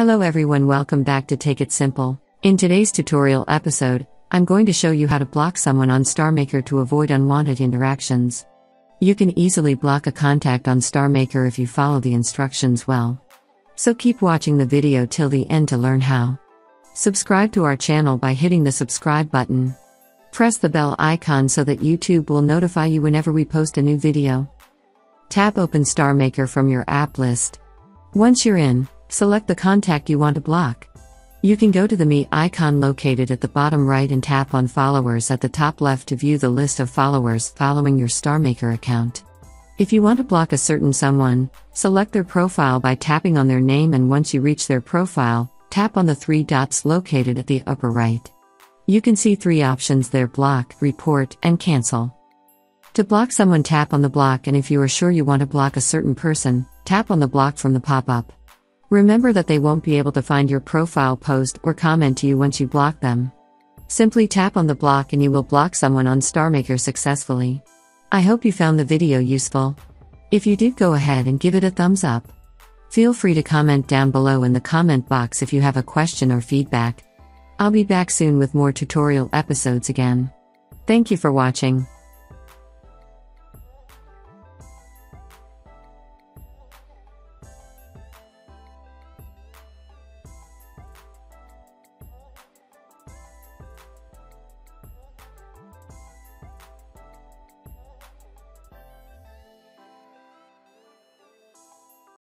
Hello everyone, welcome back to Tech It Simple. In today's tutorial episode, I'm going to show you how to block someone on StarMaker to avoid unwanted interactions. You can easily block a contact on StarMaker if you follow the instructions well. So keep watching the video till the end to learn how. Subscribe to our channel by hitting the subscribe button. Press the bell icon so that YouTube will notify you whenever we post a new video. Tap Open StarMaker from your app list. Once you're in, select the contact you want to block. You can go to the Me icon located at the bottom right and tap on Followers at the top left to view the list of followers following your StarMaker account. If you want to block a certain someone, select their profile by tapping on their name and once you reach their profile, tap on the three dots located at the upper right. You can see three options there block, report, and cancel. To block someone, tap on the block, and if you are sure you want to block a certain person, tap on the block from the pop up. Remember that they won't be able to find your profile post or comment to you once you block them. Simply tap on the block and you will block someone on StarMaker successfully. I hope you found the video useful. If you did, go ahead and give it a thumbs up. Feel free to comment down below in the comment box if you have a question or feedback. I'll be back soon with more tutorial episodes again. Thank you for watching.